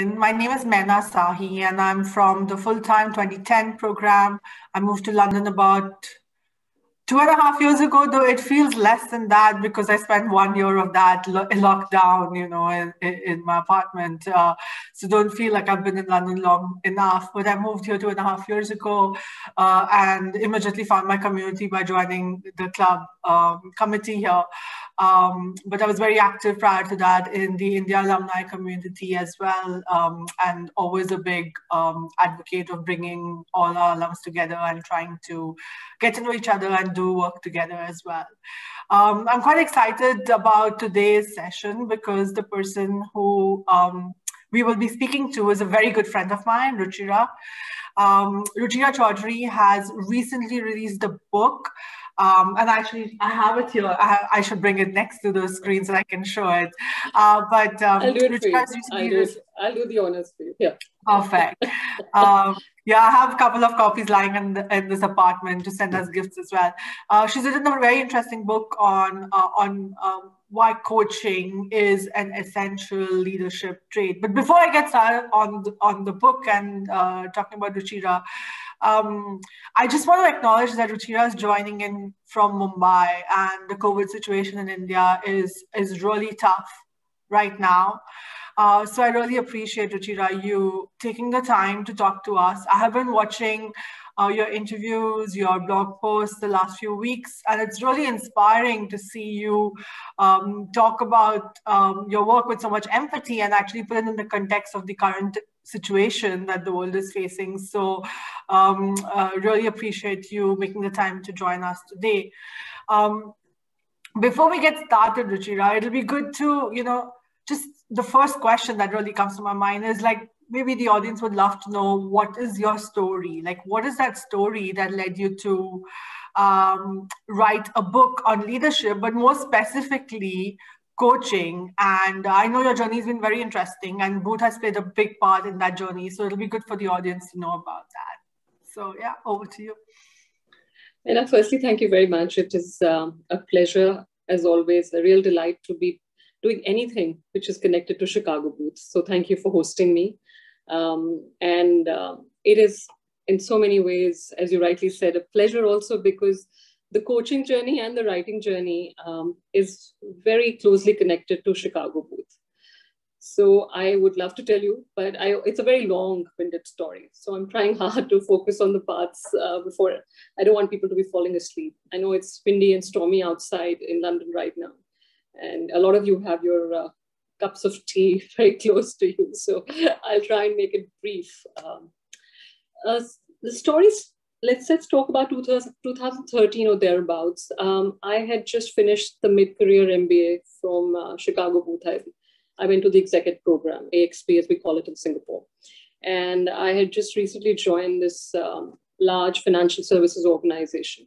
My name is Maina Sahi, and I'm from the full time 2010 program. I moved to London about two and a half years ago, though it feels less than that because I spent one year of that lo- locked down, you know, in, in my apartment. Uh, so don't feel like I've been in London long enough. But I moved here two and a half years ago uh, and immediately found my community by joining the club um, committee here. Um, but I was very active prior to that in the India alumni community as well, um, and always a big um, advocate of bringing all our alums together and trying to get to know each other and do work together as well. Um, I'm quite excited about today's session because the person who um, we will be speaking to is a very good friend of mine, Ruchira. Um, Ruchira Chaudhary has recently released a book um, and actually, I have it here. I, I, should bring it next to the screen so I can show it. Uh, but um, I'll do it for you. I'll do, it. I'll do the honors for you. Yeah. Perfect. um, yeah, I have a couple of copies lying in, the, in this apartment to send as gifts as well. Uh, she's written a very interesting book on uh, on um, why coaching is an essential leadership trait. But before I get started on the, on the book and uh, talking about Ruchira, um, I just want to acknowledge that Ruchira is joining in from Mumbai, and the COVID situation in India is is really tough right now. Uh, so I really appreciate Ruchira you taking the time to talk to us. I have been watching uh, your interviews, your blog posts the last few weeks, and it's really inspiring to see you um, talk about um, your work with so much empathy and actually put it in the context of the current situation that the world is facing. So, um, uh, really appreciate you making the time to join us today. Um, before we get started, Ruchira, it'll be good to, you know, just the first question that really comes to my mind is like, maybe the audience would love to know what is your story? Like, what is that story that led you to um, write a book on leadership, but more specifically, coaching. And I know your journey has been very interesting, and Booth has played a big part in that journey. So it'll be good for the audience to know about that. So, yeah, over to you. And firstly, thank you very much. It is um, a pleasure, as always, a real delight to be doing anything which is connected to Chicago Booth. So, thank you for hosting me. Um, and uh, it is, in so many ways, as you rightly said, a pleasure also because the coaching journey and the writing journey um, is very closely connected to Chicago Booth. So I would love to tell you, but I, it's a very long-winded story. So I'm trying hard to focus on the parts uh, before. I don't want people to be falling asleep. I know it's windy and stormy outside in London right now, and a lot of you have your uh, cups of tea very close to you. So I'll try and make it brief. Um, uh, the stories let's let's talk about 2000, 2013 or thereabouts. Um, I had just finished the mid-career MBA from uh, Chicago Booth. I, I went to the executive program, AXP as we call it in Singapore. And I had just recently joined this um, large financial services organization.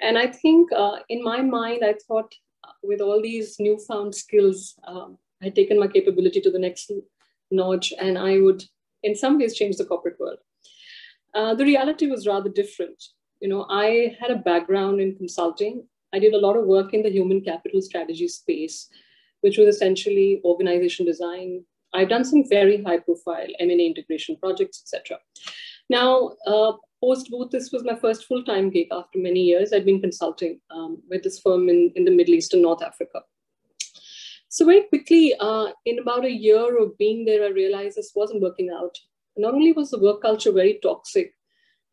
And I think uh, in my mind, I thought uh, with all these newfound skills, um, I had taken my capability to the next notch and I would in some ways change the corporate world. Uh, the reality was rather different. You know, I had a background in consulting. I did a lot of work in the human capital strategy space, which was essentially organization design. I've done some very high profile M&A integration projects, etc. Now, uh, post Booth, this was my first full time gig after many years. I'd been consulting um, with this firm in, in the Middle East and North Africa. So very quickly, uh, in about a year of being there, I realized this wasn't working out not only was the work culture very toxic,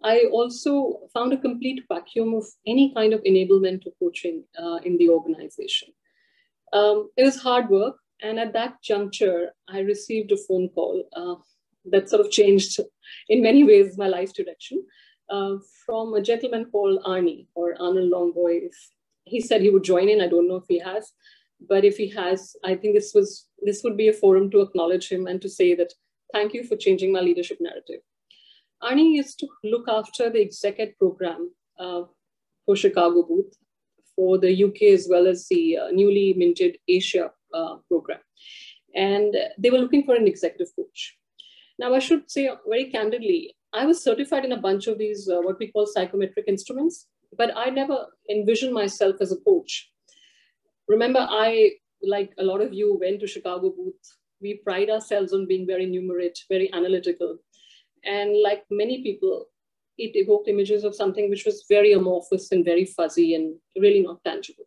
I also found a complete vacuum of any kind of enablement or coaching uh, in the organization. Um, it was hard work. And at that juncture, I received a phone call uh, that sort of changed, in many ways, my life direction uh, from a gentleman called Arnie or Arnold Longboy. He said he would join in, I don't know if he has, but if he has, I think this was this would be a forum to acknowledge him and to say that Thank you for changing my leadership narrative. Arnie used to look after the executive program uh, for Chicago Booth for the UK as well as the uh, newly minted Asia uh, program. And they were looking for an executive coach. Now, I should say very candidly, I was certified in a bunch of these, uh, what we call psychometric instruments, but I never envisioned myself as a coach. Remember, I, like a lot of you, went to Chicago Booth We pride ourselves on being very numerate, very analytical. And like many people, it evoked images of something which was very amorphous and very fuzzy and really not tangible.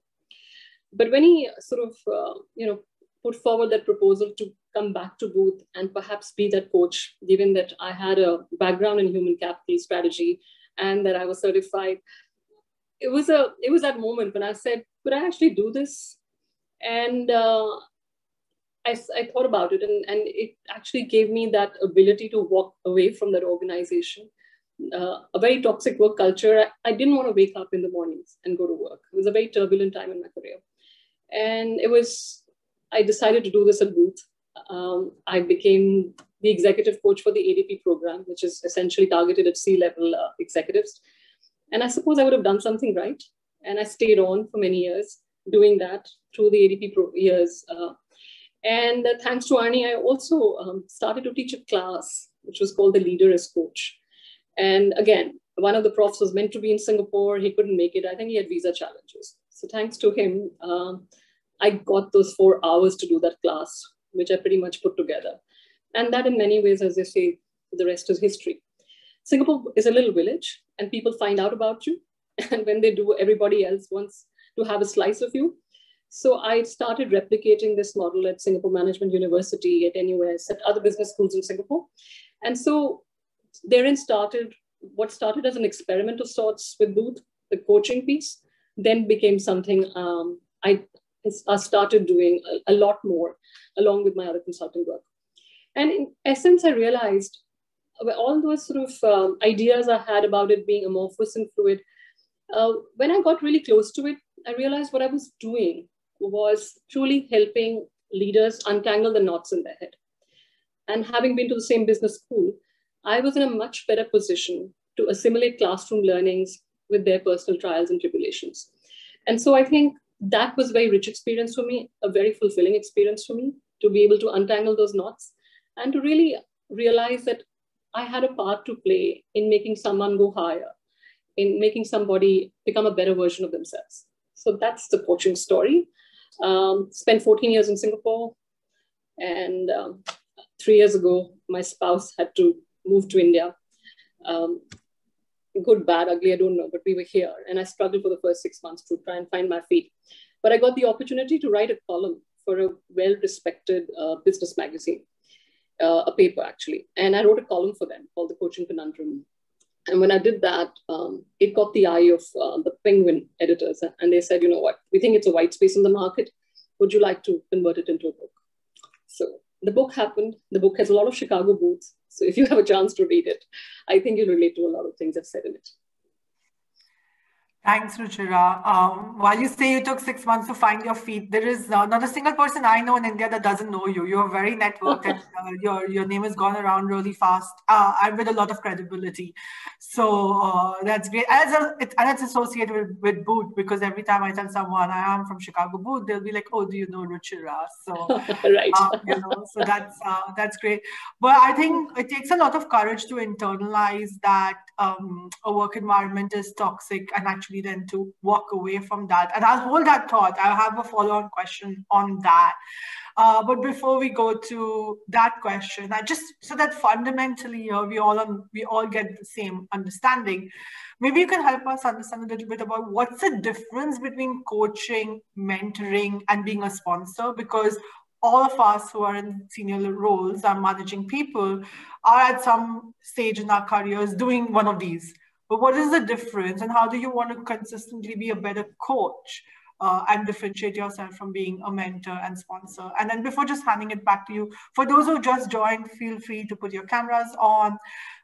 But when he sort of, uh, you know, put forward that proposal to come back to Booth and perhaps be that coach, given that I had a background in human capital strategy and that I was certified, it was a it was that moment when I said, could I actually do this? And uh, I, I thought about it, and, and it actually gave me that ability to walk away from that organization. Uh, a very toxic work culture. I, I didn't want to wake up in the mornings and go to work. It was a very turbulent time in my career. And it was, I decided to do this at Booth. Um, I became the executive coach for the ADP program, which is essentially targeted at C level uh, executives. And I suppose I would have done something right. And I stayed on for many years doing that through the ADP pro- years. Uh, and uh, thanks to Arnie, I also um, started to teach a class, which was called the Leader as Coach. And again, one of the profs was meant to be in Singapore. He couldn't make it. I think he had visa challenges. So thanks to him, um, I got those four hours to do that class, which I pretty much put together. And that, in many ways, as they say, the rest is history. Singapore is a little village, and people find out about you. And when they do, everybody else wants to have a slice of you. So I started replicating this model at Singapore Management University, at NUS, at other business schools in Singapore. And so therein started what started as an experiment of sorts with Booth, the coaching piece, then became something um, I, I started doing a, a lot more along with my other consulting work. And in essence, I realized all those sort of um, ideas I had about it being amorphous and fluid, uh, when I got really close to it, I realized what I was doing was truly helping leaders untangle the knots in their head. And having been to the same business school, I was in a much better position to assimilate classroom learnings with their personal trials and tribulations. And so I think that was a very rich experience for me, a very fulfilling experience for me to be able to untangle those knots and to really realize that I had a part to play in making someone go higher, in making somebody become a better version of themselves. So that's the coaching story. Um, spent 14 years in Singapore. And um, three years ago, my spouse had to move to India. Um, good, bad, ugly, I don't know, but we were here. And I struggled for the first six months to try and find my feet. But I got the opportunity to write a column for a well respected uh, business magazine, uh, a paper actually. And I wrote a column for them called The Coaching Conundrum. And when I did that, um, it got the eye of uh, the Penguin editors. And they said, you know what, we think it's a white space in the market. Would you like to convert it into a book? So the book happened. The book has a lot of Chicago Booths. So if you have a chance to read it, I think you'll relate to a lot of things I've said in it. Thanks, Ruchira. Um, while you say you took six months to find your feet, there is uh, not a single person I know in India that doesn't know you. You're very networked and uh, your, your name has gone around really fast uh, and with a lot of credibility. So uh, that's great. As a, it, and it's associated with, with Booth because every time I tell someone I am from Chicago Booth, they'll be like, oh, do you know Ruchira? So, right. Uh, you know, so that's, uh, that's great. But I think it takes a lot of courage to internalize that um, a work environment is toxic and actually then to walk away from that. And I'll hold that thought. I'll have a follow on question on that. Uh, but before we go to that question, I just so that fundamentally uh, we all we all get the same understanding. Maybe you can help us understand a little bit about what's the difference between coaching, mentoring, and being a sponsor. Because all of us who are in senior roles are managing people are at some stage in our careers doing one of these but what is the difference and how do you want to consistently be a better coach uh, and differentiate yourself from being a mentor and sponsor. And then before just handing it back to you, for those who just joined, feel free to put your cameras on.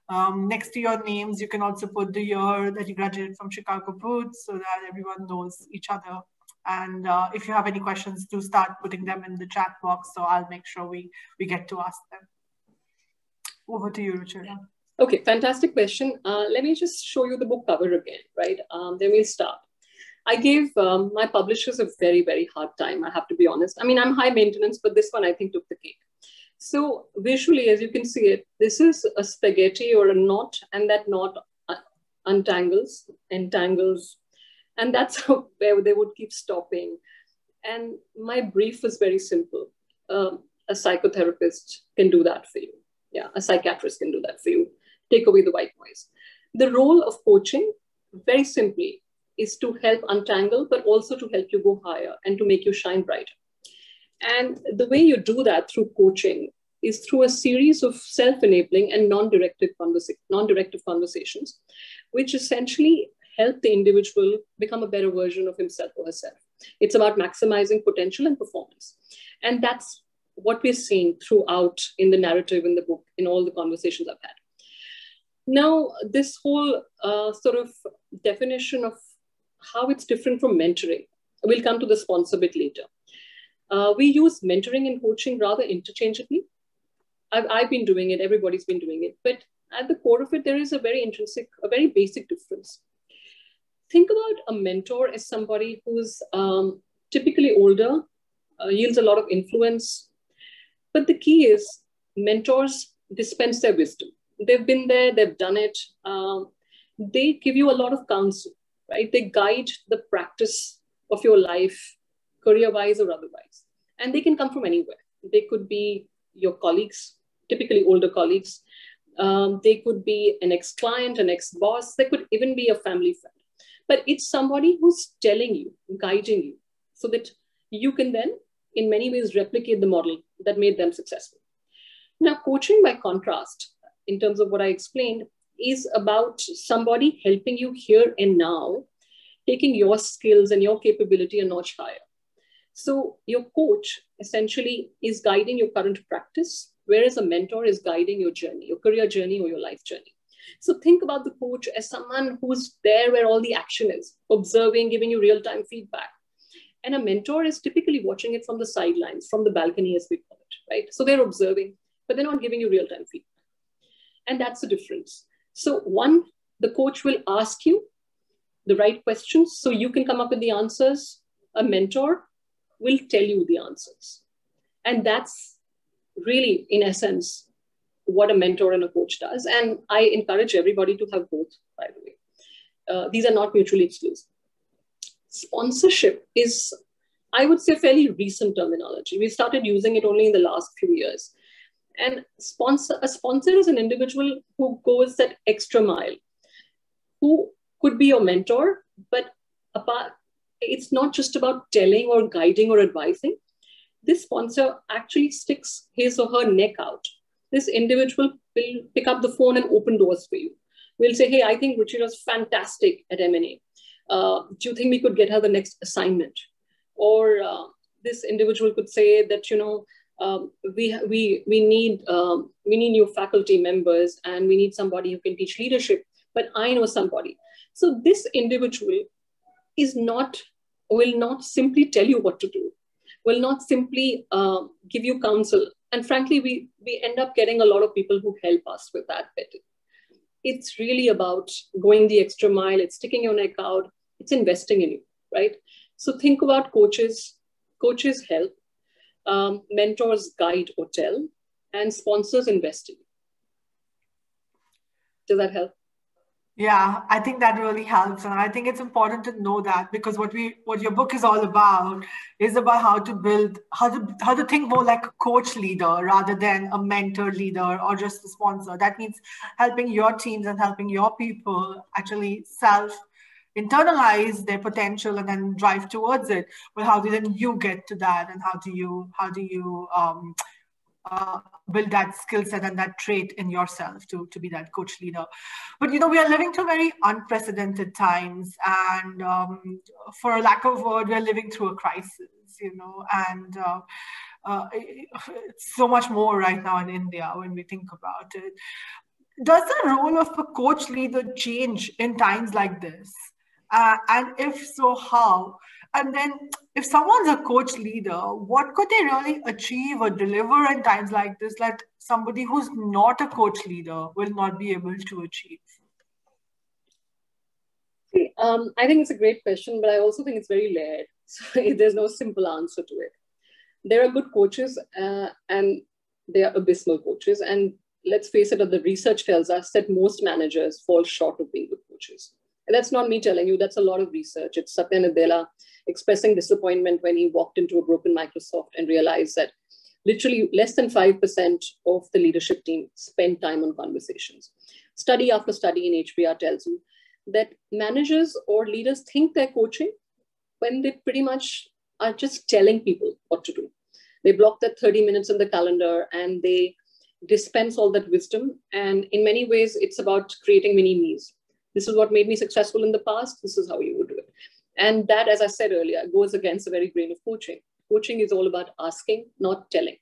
Um, next to your names, you can also put the year that you graduated from Chicago Booth so that everyone knows each other. And uh, if you have any questions, do start putting them in the chat box. So I'll make sure we, we get to ask them. Over to you, Ruchira. Yeah. Okay, fantastic question. Uh, let me just show you the book cover again, right? Um, then we'll start. I gave um, my publishers a very, very hard time, I have to be honest. I mean, I'm high maintenance, but this one I think took the cake. So visually, as you can see it, this is a spaghetti or a knot, and that knot uh, untangles, entangles, and that's where they would keep stopping. And my brief was very simple. Um, a psychotherapist can do that for you. Yeah, a psychiatrist can do that for you. Take away the white noise. The role of coaching, very simply, is to help untangle, but also to help you go higher and to make you shine brighter. And the way you do that through coaching is through a series of self-enabling and non-directive, conversa- non-directive conversations, which essentially help the individual become a better version of himself or herself. It's about maximizing potential and performance. And that's what we're seeing throughout in the narrative in the book, in all the conversations I've had. Now, this whole uh, sort of definition of how it's different from mentoring, we'll come to the sponsor bit later. Uh, we use mentoring and coaching rather interchangeably. I've, I've been doing it, everybody's been doing it, but at the core of it, there is a very intrinsic, a very basic difference. Think about a mentor as somebody who's um, typically older, uh, yields a lot of influence. But the key is mentors dispense their wisdom. They've been there, they've done it. Um, they give you a lot of counsel, right? They guide the practice of your life, career wise or otherwise. And they can come from anywhere. They could be your colleagues, typically older colleagues. Um, they could be an ex client, an ex boss. They could even be a family friend. But it's somebody who's telling you, guiding you, so that you can then, in many ways, replicate the model that made them successful. Now, coaching, by contrast, in terms of what I explained, is about somebody helping you here and now, taking your skills and your capability a notch higher. So, your coach essentially is guiding your current practice, whereas a mentor is guiding your journey, your career journey, or your life journey. So, think about the coach as someone who's there where all the action is, observing, giving you real time feedback. And a mentor is typically watching it from the sidelines, from the balcony, as we call it, right? So, they're observing, but they're not giving you real time feedback. And that's the difference. So, one, the coach will ask you the right questions so you can come up with the answers. A mentor will tell you the answers. And that's really, in essence, what a mentor and a coach does. And I encourage everybody to have both, by the way. Uh, these are not mutually exclusive. Sponsorship is, I would say, fairly recent terminology. We started using it only in the last few years. And sponsor, a sponsor is an individual who goes that extra mile, who could be your mentor, but apart, it's not just about telling or guiding or advising. This sponsor actually sticks his or her neck out. This individual will pick up the phone and open doors for you. We'll say, hey, I think Richard Ruchira's fantastic at M&A. Uh, do you think we could get her the next assignment? Or uh, this individual could say that, you know, um, we, we, we, need, um, we need new faculty members and we need somebody who can teach leadership, but I know somebody. So this individual is not, will not simply tell you what to do, will not simply uh, give you counsel. And frankly, we, we end up getting a lot of people who help us with that bit. It's really about going the extra mile, it's sticking your neck out, it's investing in you, right? So think about coaches. Coaches help, um, mentors guide or tell, and sponsors invest in. Does that help? Yeah, I think that really helps. And I think it's important to know that because what we what your book is all about is about how to build how to how to think more like a coach leader rather than a mentor leader or just a sponsor. That means helping your teams and helping your people actually self internalize their potential and then drive towards it. Well, how do then you get to that and how do you how do you um, uh, build that skill set and that trait in yourself to, to be that coach leader. But you know, we are living through very unprecedented times, and um, for a lack of word, we are living through a crisis. You know, and uh, uh, it's so much more right now in India when we think about it. Does the role of a coach leader change in times like this? Uh, and if so, how? And then, if someone's a coach leader, what could they really achieve or deliver in times like this that somebody who's not a coach leader will not be able to achieve? See, um, I think it's a great question, but I also think it's very layered. So there's no simple answer to it. There are good coaches, uh, and they are abysmal coaches. And let's face it, the research tells us that most managers fall short of being good coaches. And that's not me telling you, that's a lot of research. It's Satya Nadella expressing disappointment when he walked into a broken Microsoft and realized that Literally, less than 5% of the leadership team spend time on conversations. Study after study in HBR tells you that managers or leaders think they're coaching when they pretty much are just telling people what to do. They block that 30 minutes in the calendar and they dispense all that wisdom. And in many ways, it's about creating mini me's. This is what made me successful in the past. This is how you would do it. And that, as I said earlier, goes against the very grain of coaching. Coaching is all about asking, not telling.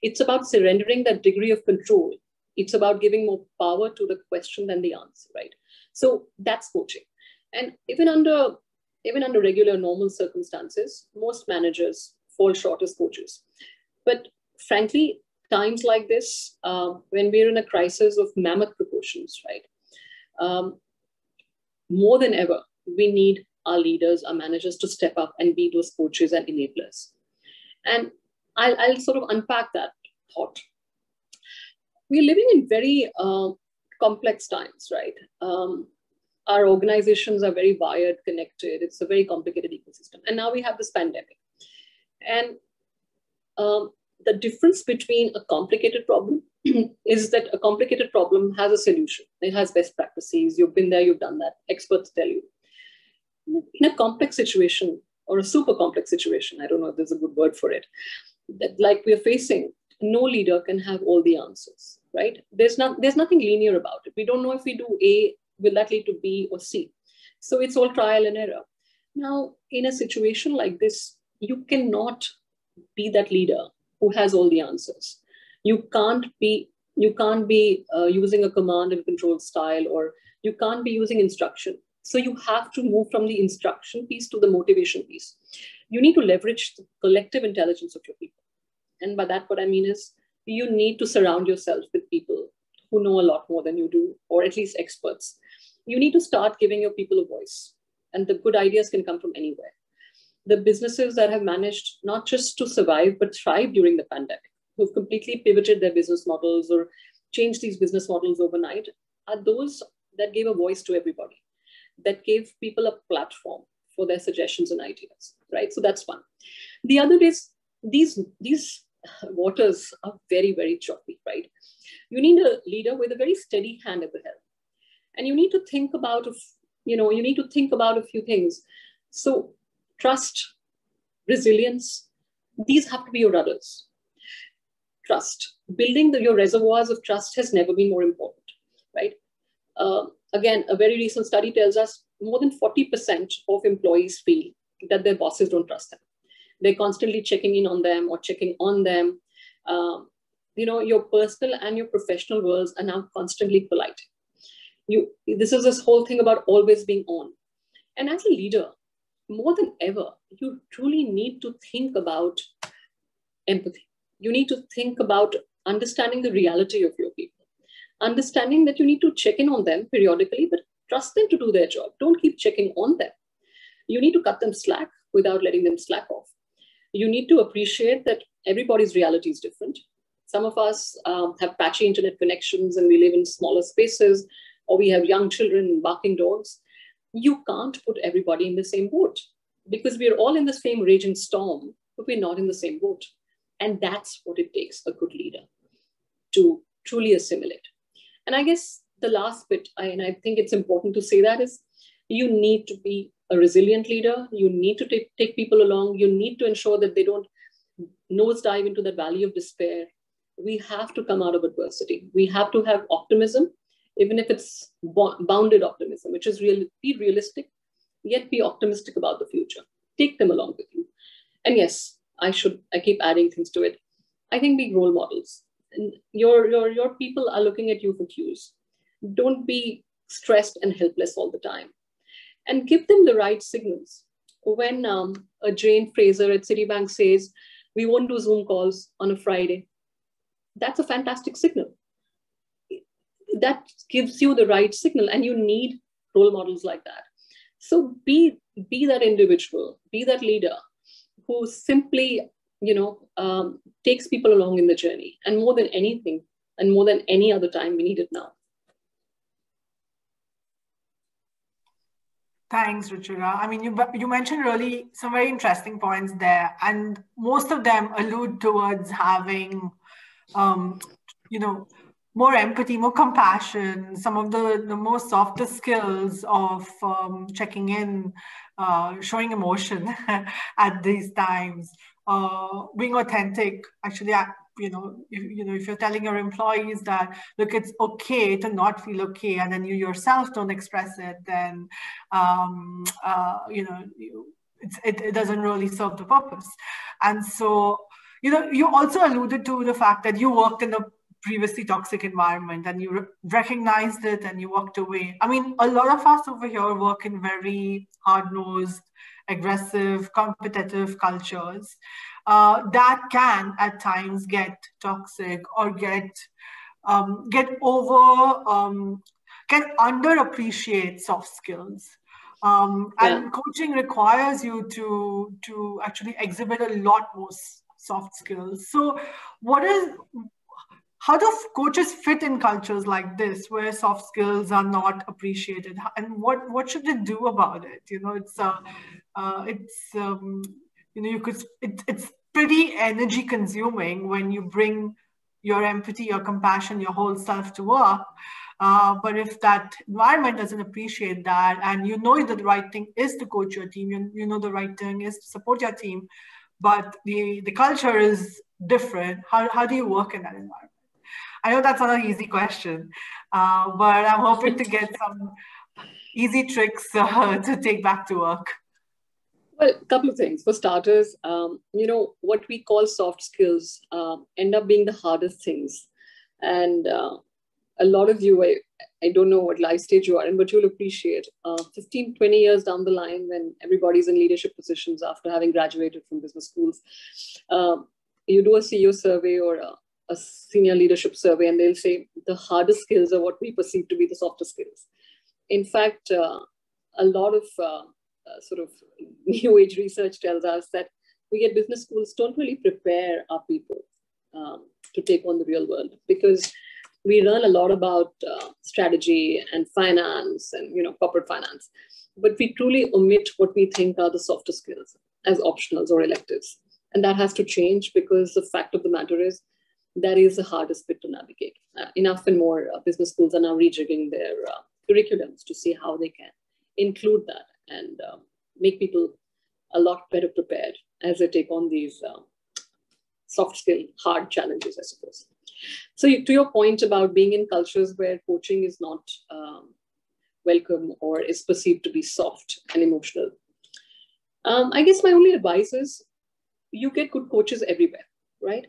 It's about surrendering that degree of control. It's about giving more power to the question than the answer, right? So that's coaching. And even under even under regular normal circumstances, most managers fall short as coaches. But frankly, times like this, uh, when we're in a crisis of mammoth proportions, right? Um, more than ever, we need our leaders, our managers to step up and be those coaches and enablers. And I'll, I'll sort of unpack that thought. We're living in very uh, complex times, right? Um, our organizations are very wired, connected. It's a very complicated ecosystem. And now we have this pandemic. And um, the difference between a complicated problem is that a complicated problem has a solution. It has best practices. You've been there, you've done that. Experts tell you. In a complex situation or a super complex situation, I don't know if there's a good word for it, that like we're facing, no leader can have all the answers, right? There's not there's nothing linear about it. We don't know if we do A, will that lead to B or C? So it's all trial and error. Now, in a situation like this, you cannot be that leader who has all the answers. You can't be you can't be uh, using a command and control style, or you can't be using instruction. So you have to move from the instruction piece to the motivation piece. You need to leverage the collective intelligence of your people. And by that, what I mean is you need to surround yourself with people who know a lot more than you do, or at least experts. You need to start giving your people a voice, and the good ideas can come from anywhere. The businesses that have managed not just to survive, but thrive during the pandemic, who've completely pivoted their business models or changed these business models overnight, are those that gave a voice to everybody, that gave people a platform for their suggestions and ideas, right? So that's one. The other is these, these waters are very, very choppy, right? You need a leader with a very steady hand at the helm. And you need to think about, you know, you need to think about a few things. So trust, resilience, these have to be your rudders. Trust, building the, your reservoirs of trust has never been more important, right? Uh, again, a very recent study tells us more than 40% of employees feel that their bosses don't trust them. They're constantly checking in on them or checking on them. Um, you know, your personal and your professional worlds are now constantly colliding. You, this is this whole thing about always being on. And as a leader, more than ever, you truly need to think about empathy. You need to think about understanding the reality of your people, understanding that you need to check in on them periodically, but trust them to do their job. Don't keep checking on them. You need to cut them slack without letting them slack off. You need to appreciate that everybody's reality is different. Some of us um, have patchy internet connections and we live in smaller spaces, or we have young children barking dogs you can't put everybody in the same boat because we're all in the same raging storm, but we're not in the same boat. And that's what it takes a good leader to truly assimilate. And I guess the last bit, and I think it's important to say that is you need to be a resilient leader. You need to take, take people along. You need to ensure that they don't nosedive into the valley of despair. We have to come out of adversity. We have to have optimism even if it's bounded optimism, which is real, be realistic, yet be optimistic about the future. Take them along with you. And yes, I should, I keep adding things to it. I think be role models. Your, your, your people are looking at you for cues. Don't be stressed and helpless all the time. And give them the right signals. When um, a Jane Fraser at Citibank says, we won't do Zoom calls on a Friday, that's a fantastic signal that gives you the right signal and you need role models like that so be be that individual be that leader who simply you know um, takes people along in the journey and more than anything and more than any other time we need it now Thanks, Ruchira. I mean, you you mentioned really some very interesting points there, and most of them allude towards having, um, you know, more empathy, more compassion, some of the, the more softer skills of um, checking in, uh, showing emotion at these times, uh, being authentic. Actually, you know, if, you know, if you're telling your employees that look, it's okay to not feel okay, and then you yourself don't express it, then um, uh, you know, it, it doesn't really serve the purpose. And so, you know, you also alluded to the fact that you worked in a previously toxic environment and you re- recognized it and you walked away. I mean, a lot of us over here work in very hard nosed, aggressive, competitive cultures uh, that can at times get toxic or get um, get over um, can underappreciate soft skills. Um, yeah. And coaching requires you to to actually exhibit a lot more soft skills. So, what is how do coaches fit in cultures like this where soft skills are not appreciated? And what what should they do about it? You know it's uh, uh it's um you know you could it, it's pretty energy consuming when you bring your empathy your compassion your whole self to work. Uh, but if that environment doesn't appreciate that and you know that the right thing is to coach your team you, you know the right thing is to support your team but the the culture is different how, how do you work in that environment I know that's not an easy question, uh, but I'm hoping to get some easy tricks uh, to take back to work. Well, a couple of things. For starters, um, you know, what we call soft skills uh, end up being the hardest things. And uh, a lot of you, I, I don't know what life stage you are in, but you'll appreciate uh, 15, 20 years down the line when everybody's in leadership positions after having graduated from business schools. Um, you do a CEO survey or a a senior leadership survey and they'll say the hardest skills are what we perceive to be the softer skills. In fact, uh, a lot of uh, uh, sort of new age research tells us that we get business schools don't really prepare our people um, to take on the real world because we learn a lot about uh, strategy and finance and you know corporate finance but we truly omit what we think are the softer skills as optionals or electives and that has to change because the fact of the matter is that is the hardest bit to navigate. Uh, enough and more uh, business schools are now rejigging their uh, curriculums to see how they can include that and um, make people a lot better prepared as they take on these um, soft skill, hard challenges, I suppose. So, to your point about being in cultures where coaching is not um, welcome or is perceived to be soft and emotional, um, I guess my only advice is you get good coaches everywhere, right?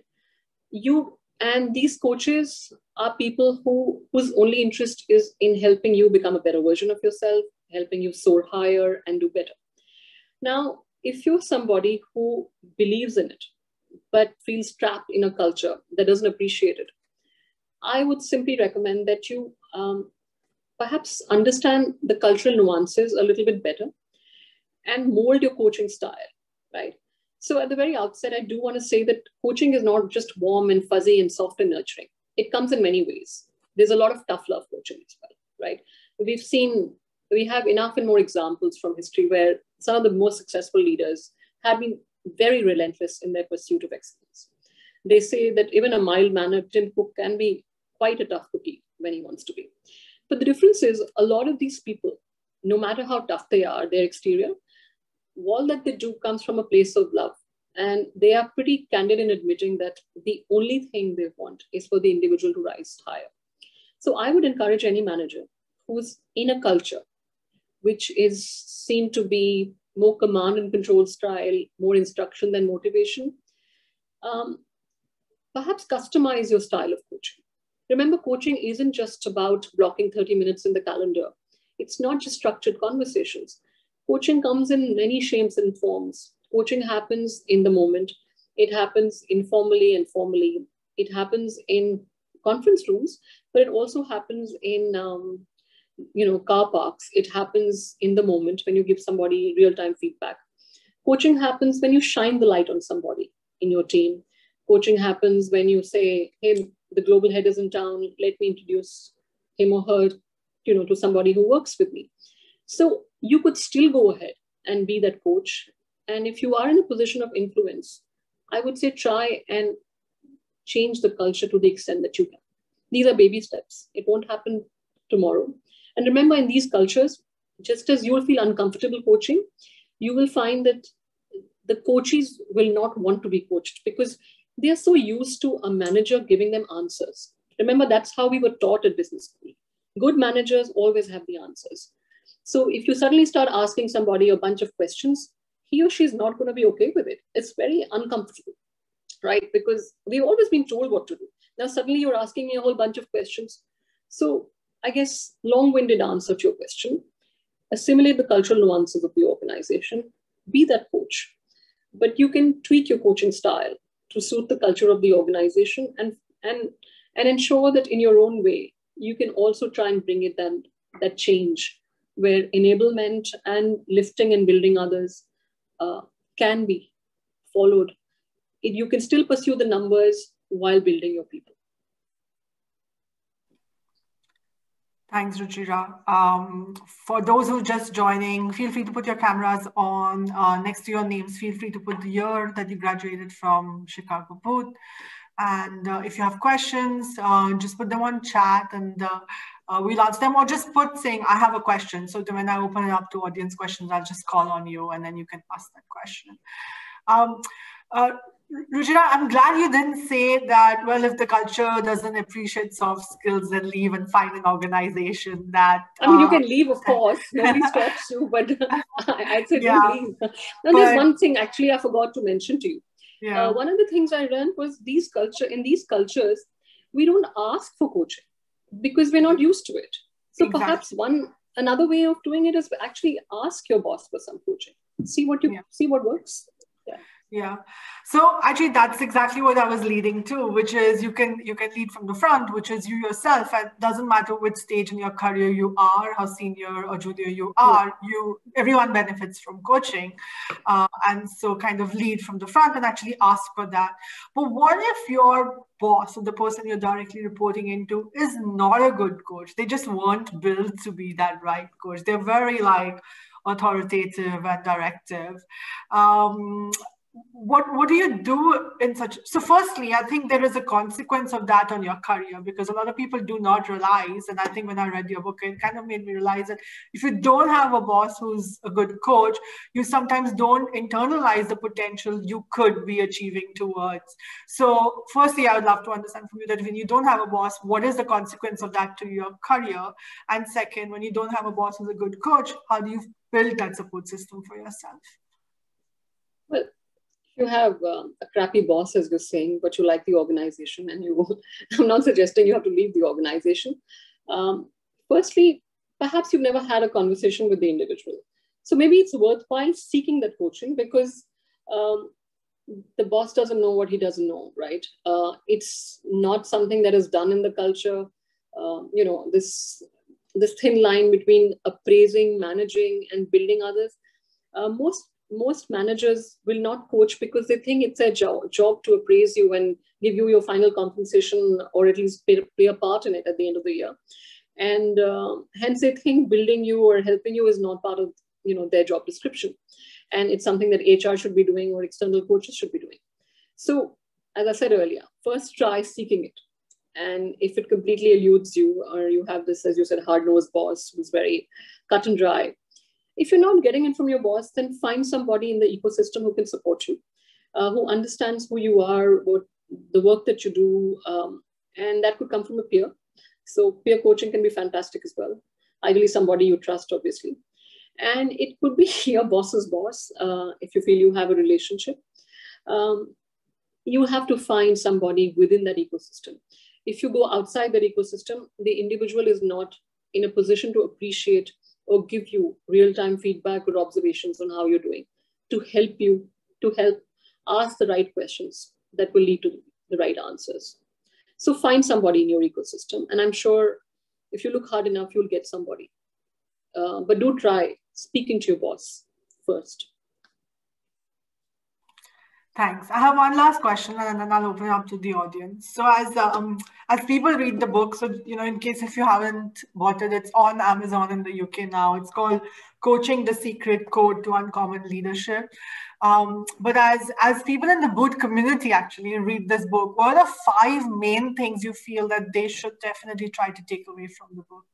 You and these coaches are people who whose only interest is in helping you become a better version of yourself helping you soar higher and do better. Now if you're somebody who believes in it but feels trapped in a culture that doesn't appreciate it i would simply recommend that you um, perhaps understand the cultural nuances a little bit better and mold your coaching style right so at the very outset, I do want to say that coaching is not just warm and fuzzy and soft and nurturing. It comes in many ways. There's a lot of tough love coaching as well, right? We've seen, we have enough and more examples from history where some of the most successful leaders have been very relentless in their pursuit of excellence. They say that even a mild mannered Tim Cook can be quite a tough cookie when he wants to be. But the difference is a lot of these people, no matter how tough they are, their exterior, all that they do comes from a place of love. And they are pretty candid in admitting that the only thing they want is for the individual to rise higher. So I would encourage any manager who's in a culture which is seen to be more command and control style, more instruction than motivation, um, perhaps customize your style of coaching. Remember, coaching isn't just about blocking 30 minutes in the calendar. It's not just structured conversations coaching comes in many shapes and forms. Coaching happens in the moment. It happens informally and formally. It happens in conference rooms, but it also happens in um, you know car parks. It happens in the moment when you give somebody real-time feedback. Coaching happens when you shine the light on somebody in your team. Coaching happens when you say, "Hey, the global head is in town. Let me introduce him or her, you know, to somebody who works with me." So you could still go ahead and be that coach. And if you are in a position of influence, I would say try and change the culture to the extent that you can. These are baby steps. It won't happen tomorrow. And remember, in these cultures, just as you will feel uncomfortable coaching, you will find that the coaches will not want to be coached because they are so used to a manager giving them answers. Remember, that's how we were taught at business school. Good managers always have the answers. So if you suddenly start asking somebody a bunch of questions, he or she is not going to be okay with it. It's very uncomfortable, right? Because we've always been told what to do. Now suddenly you're asking me a whole bunch of questions. So I guess long-winded answer to your question. Assimilate the cultural nuances of the organization. Be that coach. But you can tweak your coaching style to suit the culture of the organization and and and ensure that in your own way you can also try and bring it then that change where enablement and lifting and building others uh, can be followed. You can still pursue the numbers while building your people. Thanks, Ruchira. Um, for those who are just joining, feel free to put your cameras on uh, next to your names. Feel free to put the year that you graduated from Chicago Booth. And uh, if you have questions, uh, just put them on chat and uh, uh, we'll answer them or just put saying, I have a question. So when I open it up to audience questions, I'll just call on you and then you can ask that question. Um, uh, Ruchira, I'm glad you didn't say that, well, if the culture doesn't appreciate soft skills, then leave and find an organization that. I mean, uh, you can leave, of course. Nobody stops you, but I'd say yeah, leave. Now, but, there's one thing actually I forgot to mention to you. Yeah. Uh, one of the things I learned was these culture in these cultures, we don't ask for coaching because we're not used to it. So exactly. perhaps one another way of doing it is actually ask your boss for some coaching. See what you yeah. see what works. Yeah. Yeah. So actually that's exactly what I was leading to, which is you can you can lead from the front, which is you yourself. And doesn't matter which stage in your career you are, how senior or junior you are, you everyone benefits from coaching. Uh, and so kind of lead from the front and actually ask for that. But what if your boss or the person you're directly reporting into is not a good coach? They just weren't built to be that right coach. They're very like authoritative and directive. Um, what what do you do in such so firstly i think there is a consequence of that on your career because a lot of people do not realize and i think when i read your book it kind of made me realize that if you don't have a boss who's a good coach you sometimes don't internalize the potential you could be achieving towards. So firstly i would love to understand from you that when you don't have a boss what is the consequence of that to your career? And second when you don't have a boss who's a good coach how do you build that support system for yourself? Well you have um, a crappy boss, as you're saying, but you like the organization, and you, I'm not suggesting you have to leave the organization. Um, firstly, perhaps you've never had a conversation with the individual. So maybe it's worthwhile seeking that coaching because um, the boss doesn't know what he doesn't know, right? Uh, it's not something that is done in the culture. Uh, you know, this this thin line between appraising, managing, and building others. Uh, most most managers will not coach because they think it's their job, job to appraise you and give you your final compensation or at least play, a part in it at the end of the year. And uh, hence they think building you or helping you is not part of you know their job description. And it's something that HR should be doing or external coaches should be doing. So as I said earlier, first try seeking it. And if it completely eludes you, or you have this, as you said, hard-nosed boss who's very cut and dry, if you're not getting it from your boss, then find somebody in the ecosystem who can support you, uh, who understands who you are, what the work that you do, um, and that could come from a peer. So peer coaching can be fantastic as well. Ideally, somebody you trust, obviously. And it could be your boss's boss uh, if you feel you have a relationship. Um, you have to find somebody within that ecosystem. If you go outside that ecosystem, the individual is not in a position to appreciate or give you real-time feedback or observations on how you're doing to help you to help ask the right questions that will lead to the right answers. So find somebody in your ecosystem. And i'm sure if you look hard enough you'll get somebody. Uh, but do try. Speaking to your boss first Thanks. I have one last question, and then I'll open it up to the audience. So, as um, as people read the book, so you know, in case if you haven't bought it, it's on Amazon in the UK now. It's called coaching the secret code to uncommon leadership. Um, but as as people in the Booth community actually read this book, what are the five main things you feel that they should definitely try to take away from the book?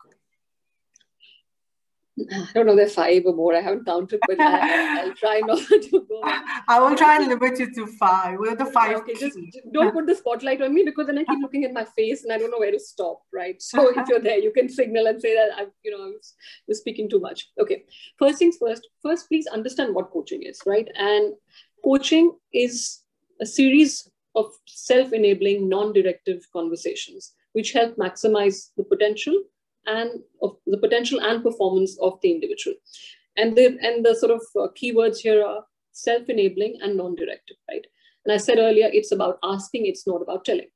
I don't know, there are five or more. I haven't counted, but I, will try not to go. I will try and limit you to five. Are the five? Okay, just don't put the spotlight on me because then I keep looking at my face and I don't know where to stop. Right. So if you're there, you can signal and say that I'm, you know, I'm speaking too much. Okay. First things first. First, please understand what coaching is. Right. And coaching is a series of self-enabling, non-directive conversations which help maximize the potential and of the potential and performance of the individual. And the, and the sort of uh, keywords here are self-enabling and non-directive, right? And I said earlier, it's about asking, it's not about telling.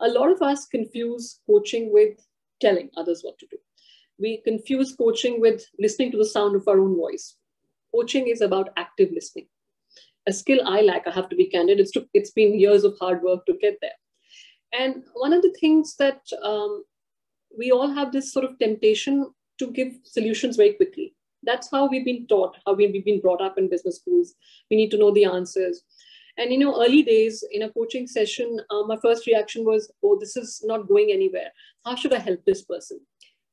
A lot of us confuse coaching with telling others what to do. We confuse coaching with listening to the sound of our own voice. Coaching is about active listening. A skill I lack, I have to be candid, it's, it's been years of hard work to get there. And one of the things that um, we all have this sort of temptation to give solutions very quickly. That's how we've been taught, how we've been brought up in business schools. We need to know the answers. And you know, early days in a coaching session, uh, my first reaction was, "Oh, this is not going anywhere. How should I help this person?"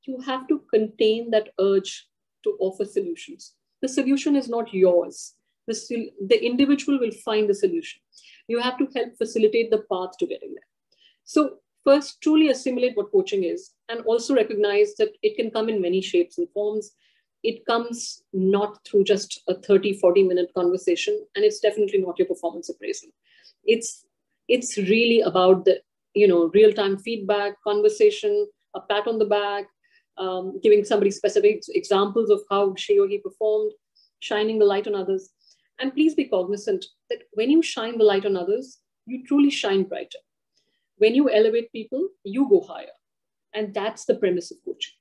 You have to contain that urge to offer solutions. The solution is not yours. The, the individual will find the solution. You have to help facilitate the path to getting there. So first truly assimilate what coaching is and also recognize that it can come in many shapes and forms. It comes not through just a 30 40 minute conversation and it's definitely not your performance appraisal. It's it's really about the you know real time feedback conversation a pat on the back um, giving somebody specific examples of how she or he performed shining the light on others. And please be cognizant that when you shine the light on others you truly shine brighter. When you elevate people, you go higher. And that's the premise of coaching.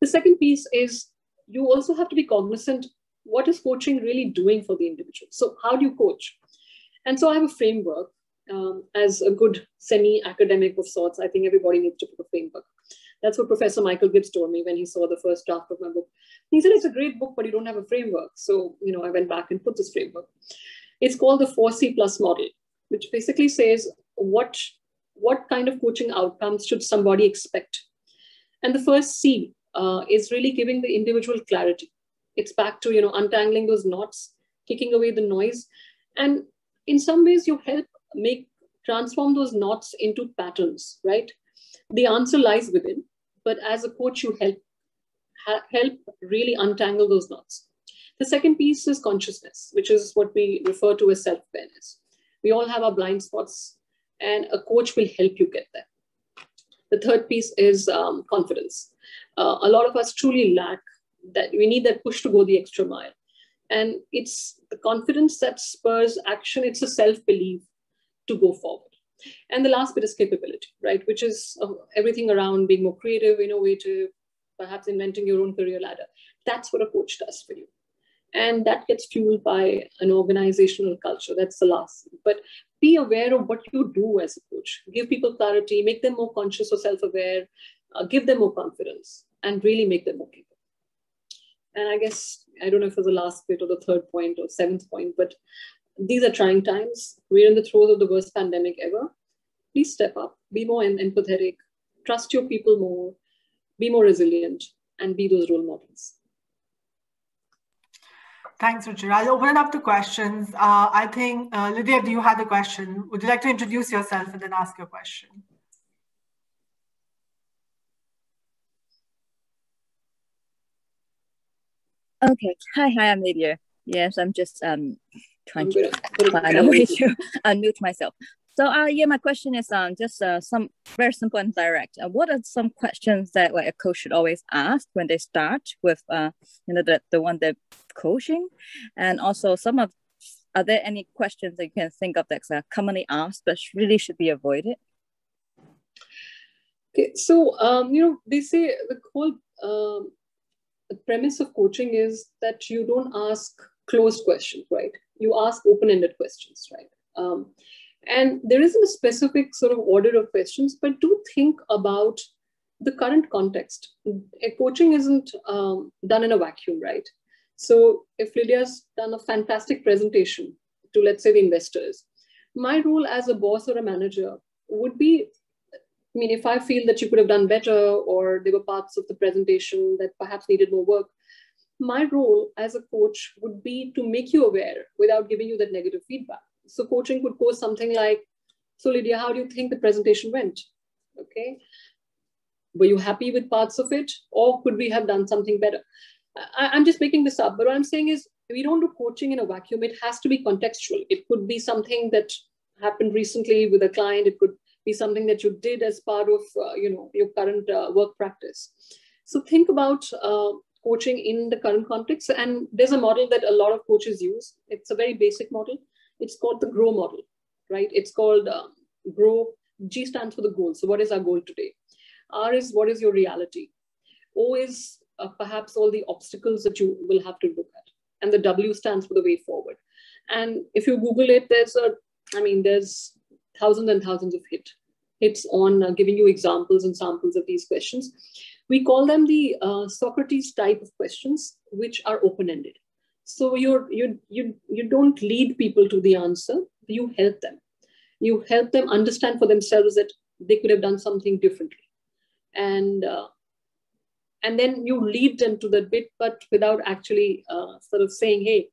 The second piece is you also have to be cognizant what is coaching really doing for the individual? So, how do you coach? And so, I have a framework um, as a good semi academic of sorts. I think everybody needs to put a framework. That's what Professor Michael Gibbs told me when he saw the first draft of my book. He said, It's a great book, but you don't have a framework. So, you know, I went back and put this framework. It's called the 4C plus model, which basically says what what kind of coaching outcomes should somebody expect? And the first C uh, is really giving the individual clarity. It's back to you know untangling those knots, kicking away the noise, and in some ways you help make transform those knots into patterns. Right? The answer lies within, but as a coach, you help ha- help really untangle those knots. The second piece is consciousness, which is what we refer to as self awareness. We all have our blind spots and a coach will help you get there. The third piece is um, confidence. Uh, a lot of us truly lack that. We need that push to go the extra mile. And it's the confidence that spurs action, it's a self belief to go forward. And the last bit is capability, right? Which is uh, everything around being more creative, innovative, perhaps inventing your own career ladder. That's what a coach does for you and that gets fueled by an organizational culture that's the last but be aware of what you do as a coach. Give people clarity make them more conscious or self-aware uh, give them more confidence and really make them more capable. And i guess i don't know if it was the last bit or the third point or seventh point but these are trying times. We're in the throes of the worst pandemic ever. Please step up be more empathetic trust your people more be more resilient and be those role models Thanks, Ruchira. I'll open it up to questions. Uh, I think, uh, Lydia, do you have a question? Would you like to introduce yourself and then ask your question? Okay. Hi, hi, I'm Lydia. Yes, I'm just um trying to find a way to unmute myself. So uh, yeah, my question is um just uh, some very simple and direct. Uh, what are some questions that like a coach should always ask when they start with uh you know the the one that coaching, and also some of are there any questions that you can think of that's uh, commonly asked but really should be avoided? Okay, so um you know they say the whole um, the premise of coaching is that you don't ask closed questions, right? You ask open-ended questions, right? Um, and there isn't a specific sort of order of questions, but do think about the current context. Coaching isn't um, done in a vacuum, right? So if Lydia's done a fantastic presentation to, let's say, the investors, my role as a boss or a manager would be I mean, if I feel that you could have done better or there were parts of the presentation that perhaps needed more work, my role as a coach would be to make you aware without giving you that negative feedback. So coaching could go something like, so Lydia, how do you think the presentation went? Okay. Were you happy with parts of it? Or could we have done something better? I, I'm just making this up, but what I'm saying is we don't do coaching in a vacuum. It has to be contextual. It could be something that happened recently with a client. It could be something that you did as part of uh, you know your current uh, work practice. So think about uh, coaching in the current context. And there's a model that a lot of coaches use. It's a very basic model. It's called the GROW model, right? It's called um, GROW. G stands for the goal. So what is our goal today? R is what is your reality? O is uh, perhaps all the obstacles that you will have to look at. And the W stands for the way forward. And if you Google it, there's a, I mean, there's thousands and thousands of hit, hits on uh, giving you examples and samples of these questions. We call them the uh, Socrates type of questions, which are open-ended. So you're, you, you, you don't lead people to the answer, you help them. You help them understand for themselves that they could have done something differently. And, uh, and then you lead them to that bit, but without actually uh, sort of saying, hey,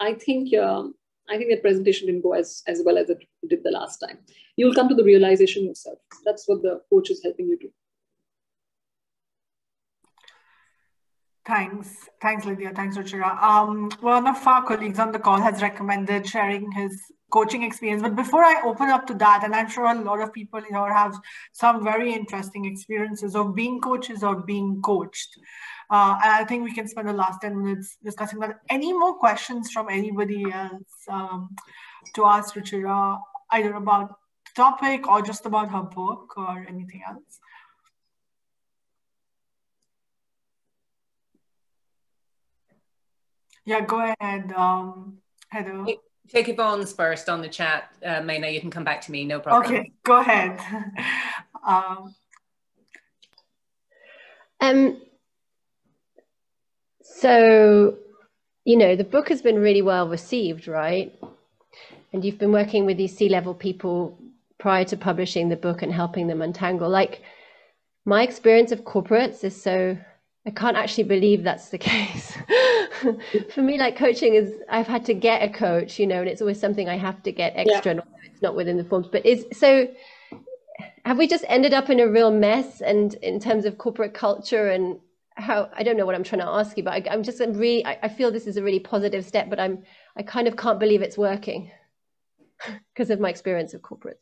I think um, I think that presentation didn't go as, as well as it did the last time. You'll come to the realization yourself. That's what the coach is helping you do. Thanks. Thanks, Lydia. Thanks, Ruchira. Um, one of our colleagues on the call has recommended sharing his coaching experience. But before I open up to that, and I'm sure a lot of people here have some very interesting experiences of being coaches or being coached. Uh, and I think we can spend the last 10 minutes discussing that. Any more questions from anybody else um, to ask Ruchira, either about the topic or just about her book or anything else? Yeah, go ahead, um, Heather. Take Yvonne's first on the chat, uh, Maina. You can come back to me, no problem. Okay, go ahead. um, um, so, you know, the book has been really well received, right? And you've been working with these C level people prior to publishing the book and helping them untangle. Like, my experience of corporates is so I can't actually believe that's the case. For me, like coaching is, I've had to get a coach, you know, and it's always something I have to get extra. Yeah. It's not within the forms, but is so. Have we just ended up in a real mess? And in terms of corporate culture and how, I don't know what I'm trying to ask you, but I, am just I'm really, I, I feel this is a really positive step, but I'm, I kind of can't believe it's working because of my experience of corporates.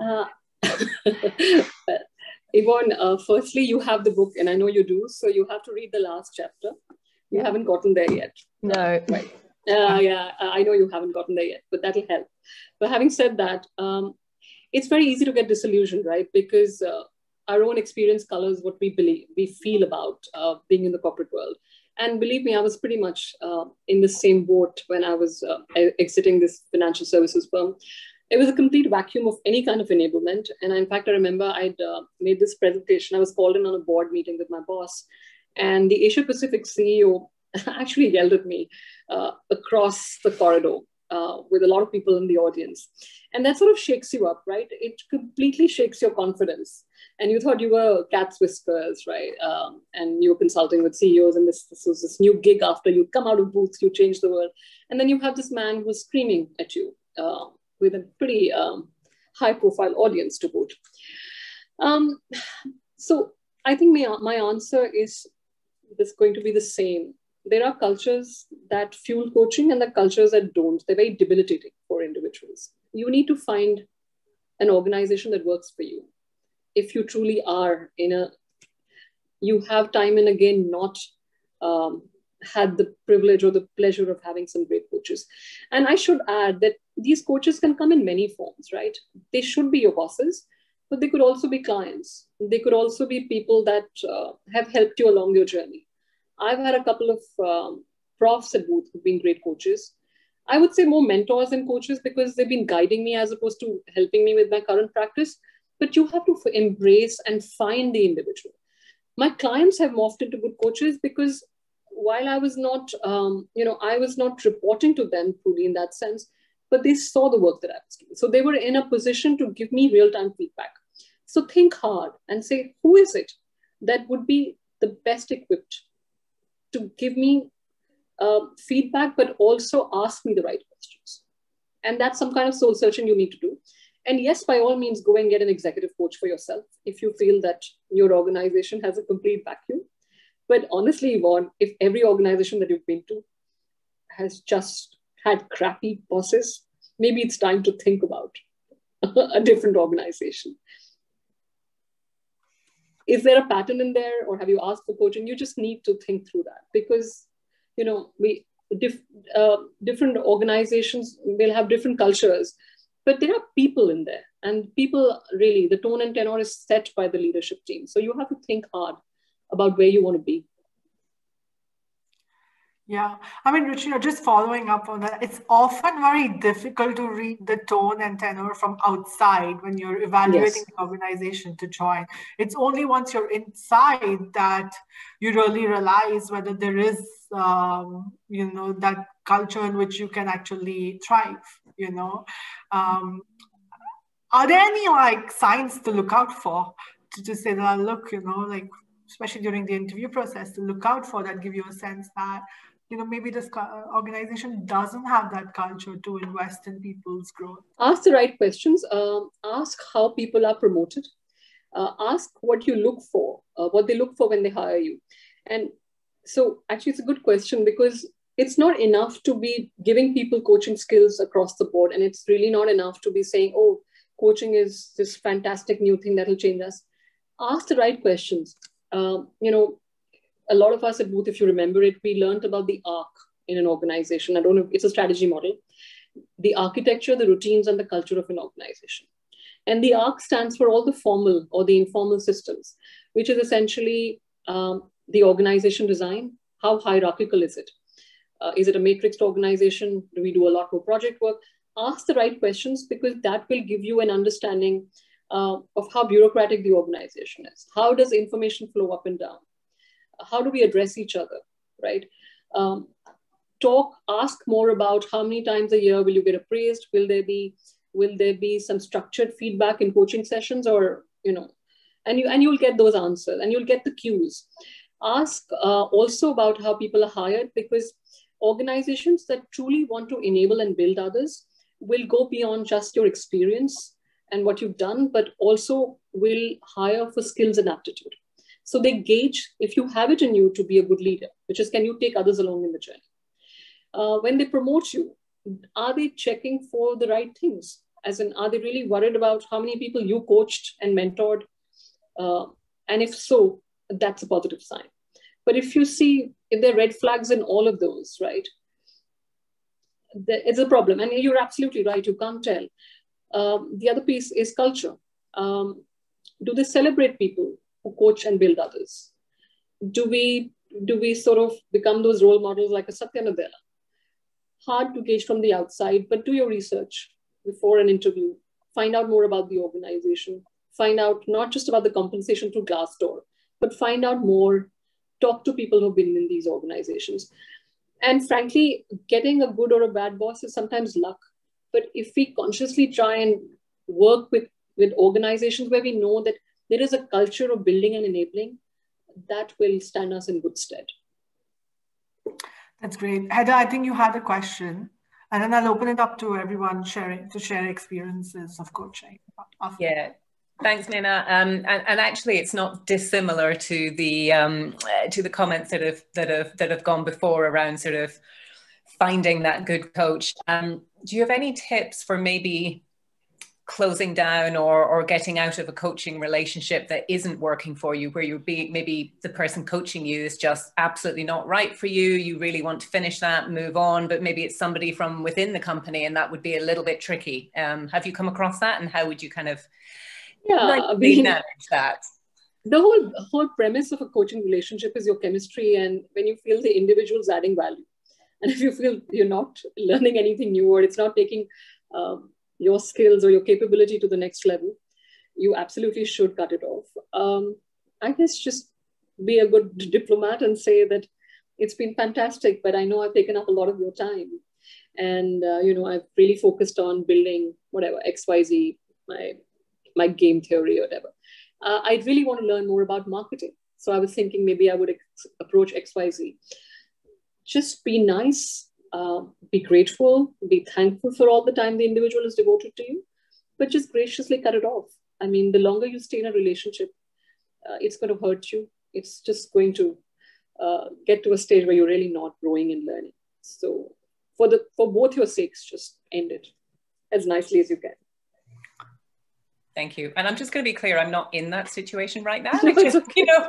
Uh, Yvonne, uh, firstly, you have the book, and I know you do, so you have to read the last chapter. You haven't gotten there yet. No. Right. Uh, yeah, I know you haven't gotten there yet, but that'll help. But having said that, um, it's very easy to get disillusioned, right? Because uh, our own experience colors what we believe, we feel about uh, being in the corporate world. And believe me, I was pretty much uh, in the same boat when I was uh, exiting this financial services firm it was a complete vacuum of any kind of enablement. And in fact, I remember I'd uh, made this presentation. I was called in on a board meeting with my boss, and the Asia Pacific CEO actually yelled at me uh, across the corridor uh, with a lot of people in the audience. And that sort of shakes you up, right? It completely shakes your confidence. And you thought you were cat's whiskers, right? Um, and you were consulting with CEOs, and this, this was this new gig after you come out of Booths, you change the world. And then you have this man who's screaming at you. Uh, with a pretty um, high profile audience to boot. Um, so I think my, my answer is this going to be the same. There are cultures that fuel coaching and the cultures that don't. They're very debilitating for individuals. You need to find an organization that works for you. If you truly are in a, you have time and again not um, had the privilege or the pleasure of having some great coaches. And I should add that these coaches can come in many forms, right? They should be your bosses, but they could also be clients. They could also be people that uh, have helped you along your journey. I've had a couple of um, profs at Booth who've been great coaches. I would say more mentors than coaches because they've been guiding me as opposed to helping me with my current practice. But you have to embrace and find the individual. My clients have morphed into good coaches because while I was not, um, you know, I was not reporting to them fully in that sense, but they saw the work that I was doing. So they were in a position to give me real time feedback. So think hard and say, who is it that would be the best equipped to give me uh, feedback, but also ask me the right questions? And that's some kind of soul searching you need to do. And yes, by all means, go and get an executive coach for yourself if you feel that your organization has a complete vacuum. But honestly, Yvonne, if every organization that you've been to has just had crappy bosses, maybe it's time to think about a different organization. Is there a pattern in there, or have you asked for coaching? You just need to think through that because, you know, we uh, different organizations will have different cultures, but there are people in there, and people really the tone and tenor is set by the leadership team. So you have to think hard about where you want to be. Yeah, I mean, Ruchira, just following up on that, it's often very difficult to read the tone and tenor from outside when you're evaluating yes. the organization to join. It's only once you're inside that you really realize whether there is, um, you know, that culture in which you can actually thrive. You know, um, are there any like signs to look out for to, to say that look, you know, like especially during the interview process, to look out for that give you a sense that you know maybe this organization doesn't have that culture to invest in people's growth. Ask the right questions. Um, ask how people are promoted. Uh, ask what you look for uh, what they look for when they hire you. And so actually it's a good question because it's not enough to be giving people coaching skills across the board. And it's really not enough to be saying oh coaching is this fantastic new thing that will change us. Ask the right questions. Uh, you know a lot of us at Booth, if you remember it, we learned about the ARC in an organization. I don't know, it's a strategy model. The architecture, the routines, and the culture of an organization. And the ARC stands for all the formal or the informal systems, which is essentially um, the organization design. How hierarchical is it? Uh, is it a matrixed organization? Do we do a lot more project work? Ask the right questions because that will give you an understanding uh, of how bureaucratic the organization is. How does information flow up and down? How do we address each other, right? Um, talk, ask more about how many times a year will you get appraised? Will there be will there be some structured feedback in coaching sessions, or you know, and you and you'll get those answers and you'll get the cues. Ask uh, also about how people are hired because organizations that truly want to enable and build others will go beyond just your experience and what you've done, but also will hire for skills and aptitude. So they gauge if you have it in you to be a good leader, which is can you take others along in the journey? Uh, when they promote you, are they checking for the right things? As in, are they really worried about how many people you coached and mentored? Uh, and if so, that's a positive sign. But if you see, if there are red flags in all of those, right, it's a problem. And you're absolutely right, you can't tell. Um, the other piece is culture. Um, do they celebrate people? Who coach and build others? Do we do we sort of become those role models like a Satya Nadella? Hard to gauge from the outside, but do your research before an interview. Find out more about the organization. Find out not just about the compensation through Glassdoor, but find out more. Talk to people who've been in these organizations. And frankly, getting a good or a bad boss is sometimes luck. But if we consciously try and work with, with organizations where we know that there is a culture of building and enabling that will stand us in good stead. That's great. Heather, I think you had a question. And then I'll open it up to everyone sharing to share experiences of coaching. Yeah, Thanks, Nina. Um, and, and, actually, it's not dissimilar to the um, to the comments that have that have that have gone before around sort of finding that good coach. Um, do you have any tips for maybe closing down or or getting out of a coaching relationship that isn't working for you where you're being maybe the person coaching you is just absolutely not right for you you really want to finish that move on but maybe it's somebody from within the company and that would be a little bit tricky. Um, have you come across that and how would you kind of yeah I mean, manage that? the whole whole premise of a coaching relationship is your chemistry and when you feel the individual's adding value. And if you feel you're not learning anything new or it's not taking um, your skills or your capability to the next level, you absolutely should cut it off. Um, I guess just be a good diplomat and say that It's been fantastic, but I know I've taken up a lot of your time. And, uh, you know, I've really focused on building whatever, XYZ, my, my game theory or whatever. Uh, I really want to learn more about marketing. So I was thinking maybe I would ex- approach XYZ. Just be nice, uh, be grateful, be thankful for all the time the individual is devoted to you, but just graciously cut it off. I mean, the longer you stay in a relationship, uh, it's going to hurt you. It's just going to uh, get to a stage where you're really not growing and learning. So, for the for both your sakes, just end it as nicely as you can. Thank you. And I'm just going to be clear, I'm not in that situation right now. Which is, you know,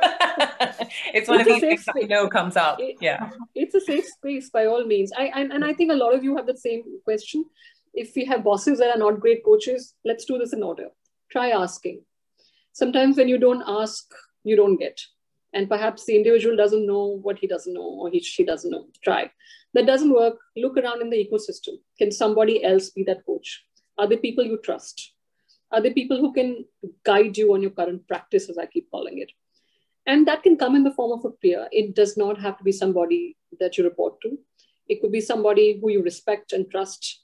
it's one it's of these things that you know comes up. It, yeah. It's a safe space by all means. I, I and I think a lot of you have the same question. If we have bosses that are not great coaches, let's do this in order. Try asking. Sometimes when you don't ask, you don't get. And perhaps the individual doesn't know what he doesn't know or he, she doesn't know. Try. That doesn't work. Look around in the ecosystem. Can somebody else be that coach? Are there people you trust? Are there people who can guide you on your current practice, as I keep calling it? And that can come in the form of a peer. It does not have to be somebody that you report to. It could be somebody who you respect and trust.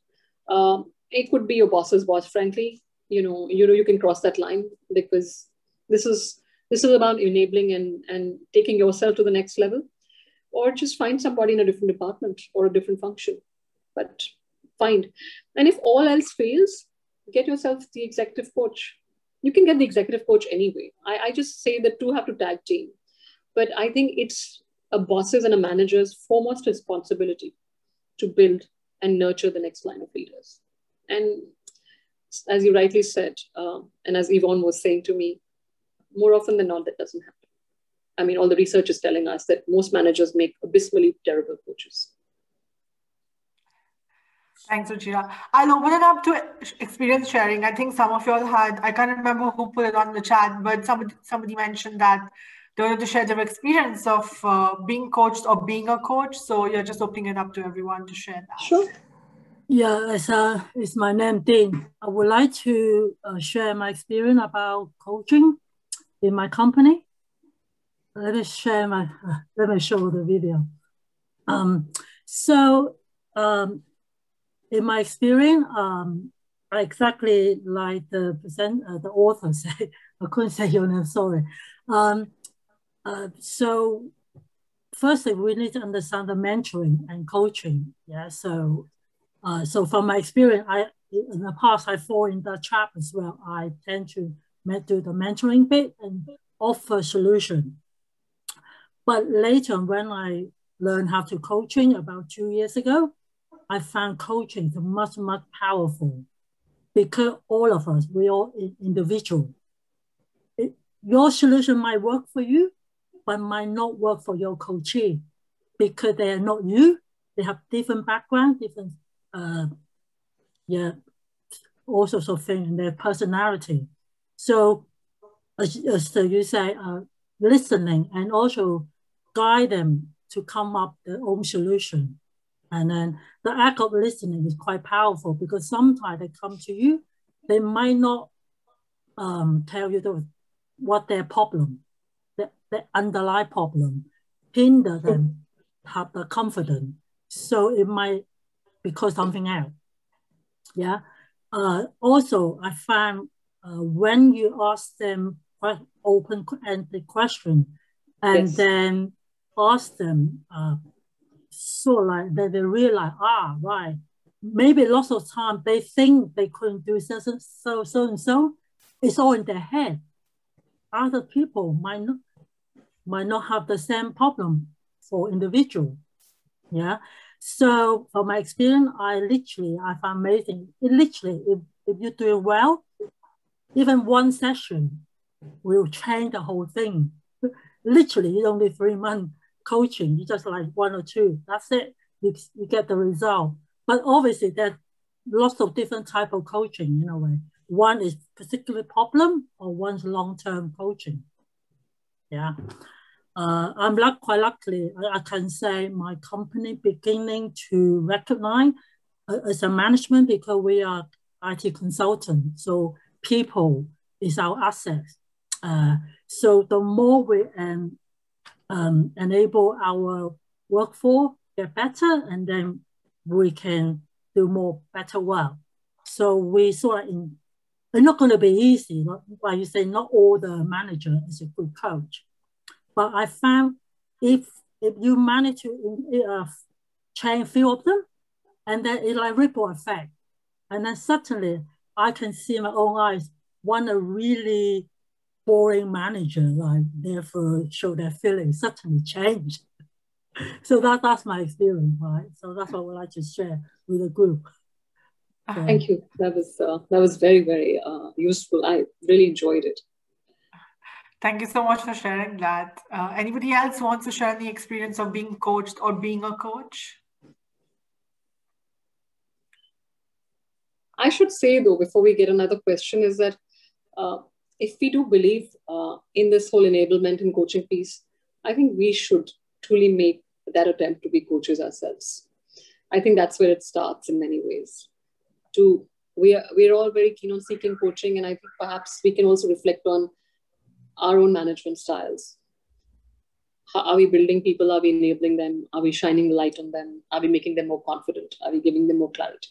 Um, it could be your boss's boss, frankly. You know, you know, you can cross that line because this is this is about enabling and and taking yourself to the next level, or just find somebody in a different department or a different function. But find, and if all else fails, get yourself the executive coach. You can get the executive coach anyway. I, I just say the two have to tag team. But I think it's a boss's and a manager's foremost responsibility to build and nurture the next line of leaders. And as you rightly said, uh, and as Yvonne was saying to me, more often than not, that doesn't happen. I mean, all the research is telling us that most managers make abysmally terrible coaches. Thanks, Ruchira. I'll open it up to experience sharing. I think some of you all had, I can't remember who put it on the chat, but somebody, somebody mentioned that they wanted to share their experience of uh, being coached or being a coach. So you're just opening it up to everyone to share that. Sure. Yeah, it's, uh, it's my name, Dean. I would like to uh, share my experience about coaching in my company. Let me share my, uh, let me show the video. Um, so um, in my experience, um, exactly like the present, uh, the author said, I couldn't say your name, sorry. Um, uh, so firstly, we need to understand the mentoring and coaching. Yeah, so uh, so from my experience, I in the past I fall in that trap as well. I tend to do the mentoring bit and offer solution. But later, when I learned how to coaching about two years ago, I found coaching is much, much powerful because all of us, we all individual. It, your solution might work for you, but might not work for your coachee because they are not you. They have different background, different, uh, yeah, all sorts of things in their personality. So, as, as you say, uh, listening and also guide them to come up their own solution and then the act of listening is quite powerful because sometimes they come to you, they might not um, tell you the, what their problem, the, the underlying problem, hinder them have the confidence. So it might because something else. Yeah. Uh, also, I find uh, when you ask them open-ended question and yes. then ask them uh, so like that they realize, ah, right, maybe lots of time they think they couldn't do so, so, so, so and so. It's all in their head. Other people might not, might not have the same problem for individual. Yeah. So from my experience, I literally, I find amazing. It literally, if, if you do it well, even one session will change the whole thing. Literally, it's only three months coaching. You just like one or two. That's it. You, you get the result. But obviously, there's lots of different type of coaching in a way. One is particular problem, or one's long-term coaching. Yeah. Uh, I'm luck, quite luckily, I, I, can say my company beginning to recognize uh, as a management because we are IT consultant. So people is our asset. Uh, so the more we um, um, enable our work for get better, and then we can do more better well. So we of in it's not going to be easy. Not, like you say, not all the manager is a good coach. But I found if if you manage to uh, train few of them, and then it's like ripple effect. And then suddenly I can see my own eyes, one really boring manager, like never show that feeling. suddenly changed. so that, that's my experience, right? So that's what I would like to share with the group. Thank you. That was uh, that was very very uh, useful. I really enjoyed it. Thank you so much for sharing that. Uh, anybody else wants to share any experience of being coached or being a coach? I should say though, before we get another question, is that uh, if we do believe uh, in this whole enablement and coaching piece, I think we should truly make that attempt to be coaches ourselves. I think that's where it starts in many ways. To we are we're all very keen on seeking coaching and i think perhaps we can also reflect on our own management styles. How, are we building people? Are we enabling them? Are we shining the light on them? Are we making them more confident? Are we giving them more clarity?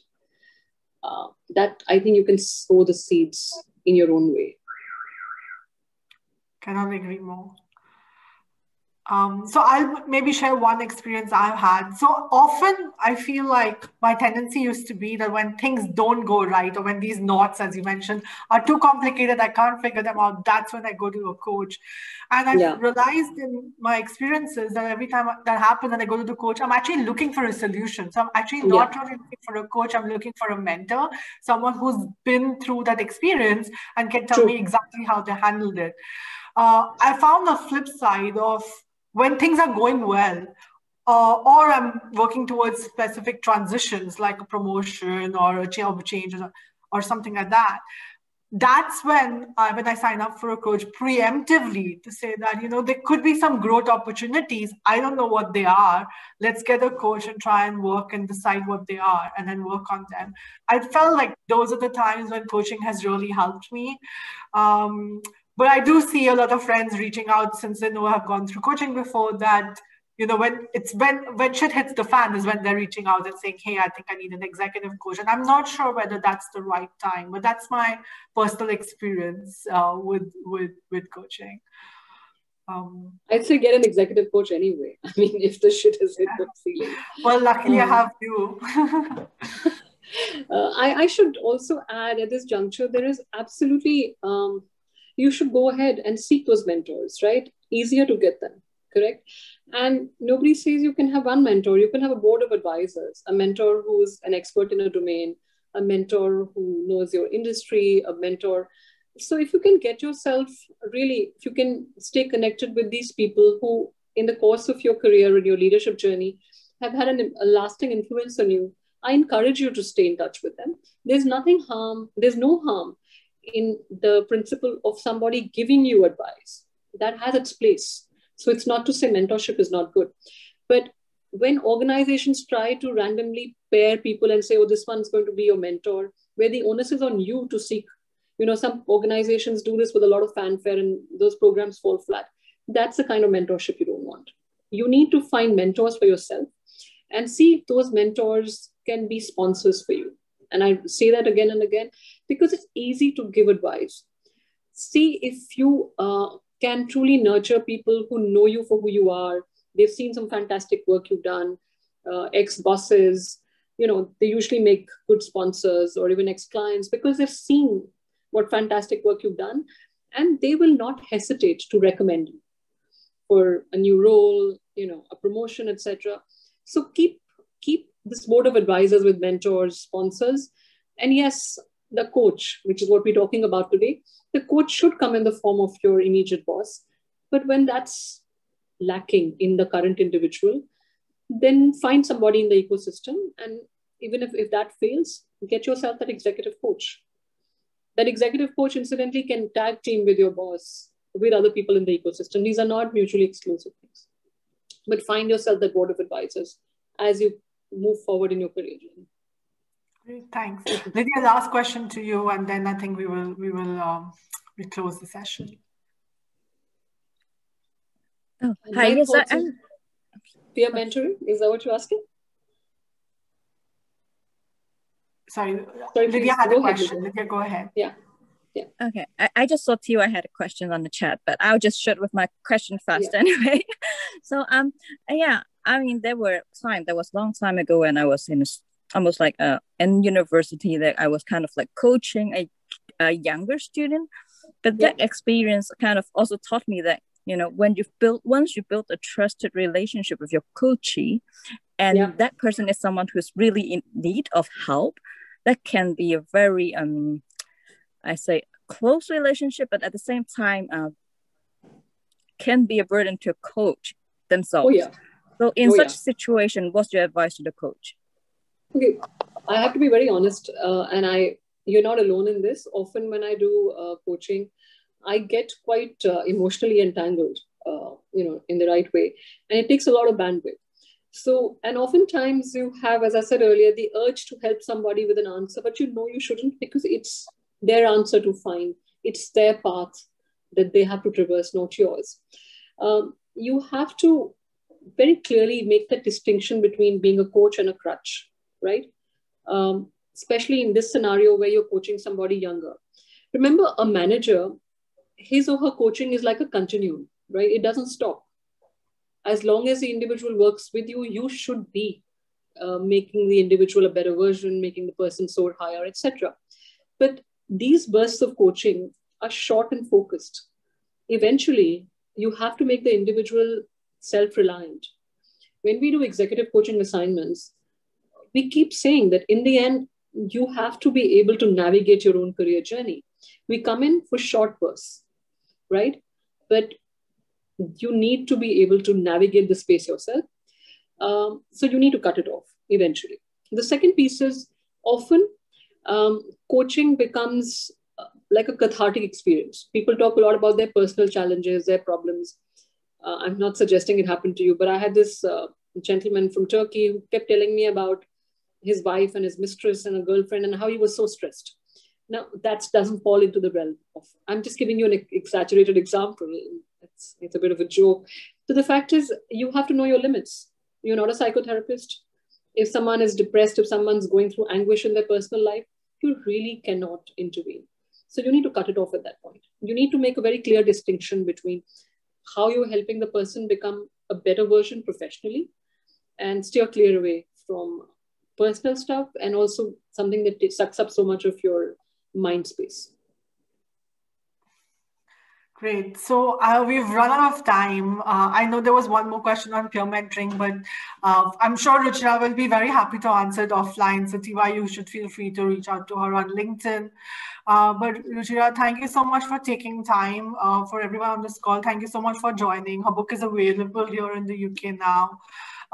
Uh, that i think you can sow the seeds in your own way cannot agree more um, so I'll maybe share one experience I've had. So often I feel like my tendency used to be that when things don't go right, or when these knots, as you mentioned, are too complicated, I can't figure them out. That's when I go to a coach. And I've yeah. realized in my experiences that every time that happens and I go to the coach, I'm actually looking for a solution. So I'm actually not yeah. really looking for a coach. I'm looking for a mentor, someone who's been through that experience and can tell True. me exactly how they handled it. Uh, I found the flip side of when things are going well, uh, or I'm working towards specific transitions like a promotion or a change or, or something like that. That's when when I sign up for a coach preemptively to say that you know there could be some growth opportunities. I don't know what they are. Let's get a coach and try and work and decide what they are, and then work on them. I felt like those are the times when coaching has really helped me. Um, but I do see a lot of friends reaching out since they know I've gone through coaching before that, you know, when it's when when shit hits the fan is when they're reaching out and saying, Hey, I think I need an executive coach. And I'm not sure whether that's the right time, but that's my personal experience uh, with with with coaching. Um, I'd say get an executive coach anyway. I mean, if the shit has hit yeah. the ceiling. Well, luckily um, I have you. uh, I, I should also add at this juncture, there is absolutely um, you should go ahead and seek those mentors, right? Easier to get them, correct? And nobody says you can have one mentor. You can have a board of advisors, a mentor who's an expert in a domain, a mentor who knows your industry, a mentor. So if you can get yourself really, if you can stay connected with these people who, in the course of your career and your leadership journey, have had an, a lasting influence on you, I encourage you to stay in touch with them. There's nothing harm, there's no harm in the principle of somebody giving you advice. That has its place. So it's not to say mentorship is not good. But when organizations try to randomly pair people and say, oh, this one's going to be your mentor, where the onus is on you to seek, you know, some organizations do this with a lot of fanfare and those programs fall flat. That's the kind of mentorship you don't want. You need to find mentors for yourself and see if those mentors can be sponsors for you. And I say that again and again because it's easy to give advice. See if you uh, can truly nurture people who know you for who you are. They've seen some fantastic work you've done, uh, ex bosses, you know, they usually make good sponsors or even ex clients because they've seen what fantastic work you've done and they will not hesitate to recommend you for a new role, you know, a promotion, etc. So keep keep this board of advisors with mentors, sponsors. And yes, the coach, which is what we're talking about today, the coach should come in the form of your immediate boss. But when that's lacking in the current individual, then find somebody in the ecosystem. And even if, if that fails, get yourself that executive coach. That executive coach, incidentally, can tag team with your boss, with other people in the ecosystem. These are not mutually exclusive things. But find yourself that board of advisors as you move forward in your career journey. Thanks. Lydia, last question to you, and then I think we will we will um, we close the session. Oh, hi, yes, I, peer mentoring? Is that what you're asking? Sorry, Sorry Lydia had a question. Lydia, go ahead. Yeah. Yeah. Okay. I, I just saw Tiwa had a question on the chat, but I'll just shoot with my question first yeah. anyway. so um yeah, I mean there were time that was a long time ago when I was in a, almost like uh in university that I was kind of like coaching a, a younger student. But that yeah. experience kind of also taught me that you know when you've built once you build a trusted relationship with your coachee and yeah. that person is someone who's really in need of help that can be a very um i say close relationship but at the same time uh, can be a burden to a coach themselves oh, yeah. So in oh, such yeah. situation what's your advice to the coach okay i have to be very honest uh, and i you're not alone in this often when i do uh, coaching I get quite uh, emotionally entangled, uh, you know, in the right way, and it takes a lot of bandwidth. So, and oftentimes you have, as I said earlier, the urge to help somebody with an answer, but you know you shouldn't because it's their answer to find. It's their path that they have to traverse, not yours. Um, you have to very clearly make that distinction between being a coach and a crutch, right? Um, especially in this scenario where you're coaching somebody younger. Remember, a manager his or her coaching is like a continuum, right? It doesn't stop. As long as the individual works with you, you should be uh, making the individual a better version, making the person soar higher, etc. But these bursts of coaching are short and focused. Eventually, you have to make the individual self reliant. When we do executive coaching assignments, we keep saying that in the end, you have to be able to navigate your own career journey. We come in for short bursts right? But you need to be able to navigate the space yourself. Um, so you need to cut it off eventually. The second piece is often um, coaching becomes uh, like a cathartic experience. People talk a lot about their personal challenges, their problems. Uh, I'm not suggesting it happened to you, but I had this uh, gentleman from Turkey who kept telling me about his wife and his mistress and a girlfriend and how he was so stressed. Now, that doesn't fall into the realm of, I'm just giving you an exaggerated example. It's, it's a bit of a joke. So the fact is, you have to know your limits. You're not a psychotherapist. If someone is depressed, if someone's going through anguish in their personal life, you really cannot intervene. So you need to cut it off at that point. You need to make a very clear distinction between how you're helping the person become a better version professionally and steer clear away from personal stuff and also something that sucks up so much of your mind space. Great. So uh, we've run out of time. Uh, I know there was one more question on peer mentoring, but uh, I'm sure Ruchira will be very happy to answer it offline. So Tiwa, you should feel free to reach out to her on LinkedIn. Uh, but Ruchira, thank you so much for taking time. Uh, for everyone on this call, thank you so much for joining. Her book is available here in the UK now.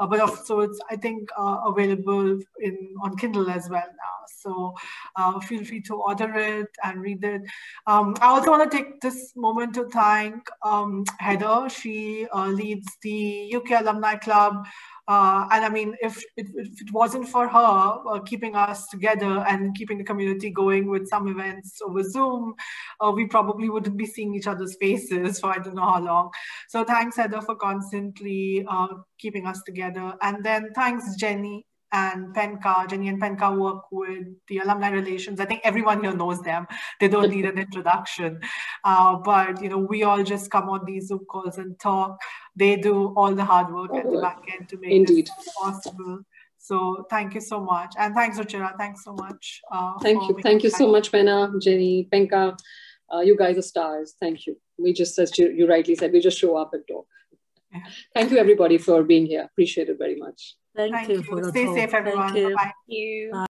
Uh, but also it's I think uh, available in on Kindle as well now. So uh, feel free to order it and read it. Um, I also want to take this moment to thank um, Heather. She uh, leads the UK Alumni Club. Uh, and I mean, if it, if it wasn't for her uh, keeping us together and keeping the community going with some events over Zoom, uh, we probably wouldn't be seeing each other's faces for I don't know how long. So thanks, Heather, for constantly uh, keeping us together. And then thanks, Jenny and Penka, Jenny and Penka work with the alumni relations. I think everyone here knows them. They don't need an introduction. Uh, but, you know, we all just come on these Zoom calls and talk. They do all the hard work at the back end to make Indeed. this possible. So thank you so much. And thanks, Ruchira. Thanks so much. Uh, thank you. Thank you so much, Pena, Jenny, Penka. Uh, you guys are stars. Thank you. We just, as you, you rightly said, we just show up and talk. Yeah. Thank you, everybody, for being here. Appreciate it very much. Thank, Thank you, you, for Stay talk. safe, everyone. Bye. Thank you. Bye.